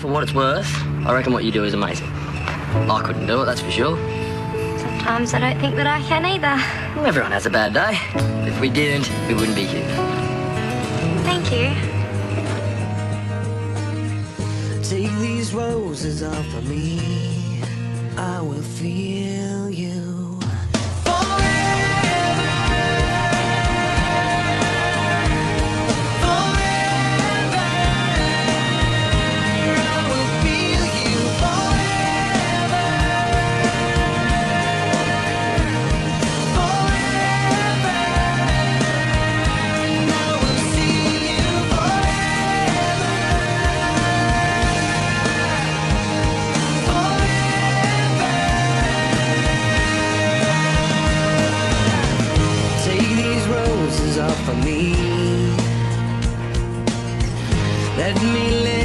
For what it's worth, I reckon what you do is amazing. I couldn't do it, that's for sure. Sometimes I don't think that I can either. Well, everyone has a bad day. If we didn't, we wouldn't be here. Thank you. Take these roses off of me. I will feel you. up for me. Let me live.